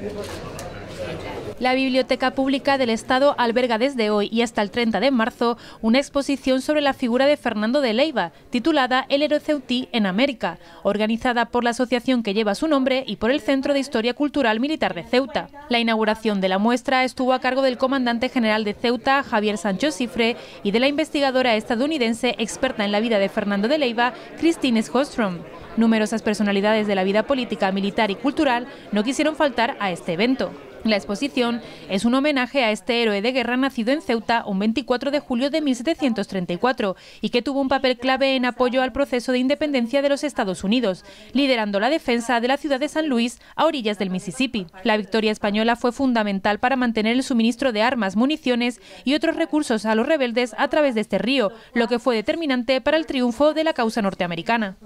Thank you. La Biblioteca Pública del Estado alberga desde hoy y hasta el 30 de marzo una exposición sobre la figura de Fernando de Leiva, titulada El héroe ceutí en América, organizada por la asociación que lleva su nombre y por el Centro de Historia Cultural Militar de Ceuta. La inauguración de la muestra estuvo a cargo del comandante general de Ceuta, Javier Sancho Cifre, y de la investigadora estadounidense experta en la vida de Fernando de Leiva, Christine Schostrom. Numerosas personalidades de la vida política, militar y cultural no quisieron faltar a este evento. La exposición es un homenaje a este héroe de guerra nacido en Ceuta un 24 de julio de 1734 y que tuvo un papel clave en apoyo al proceso de independencia de los Estados Unidos, liderando la defensa de la ciudad de San Luis a orillas del Mississippi. La victoria española fue fundamental para mantener el suministro de armas, municiones y otros recursos a los rebeldes a través de este río, lo que fue determinante para el triunfo de la causa norteamericana.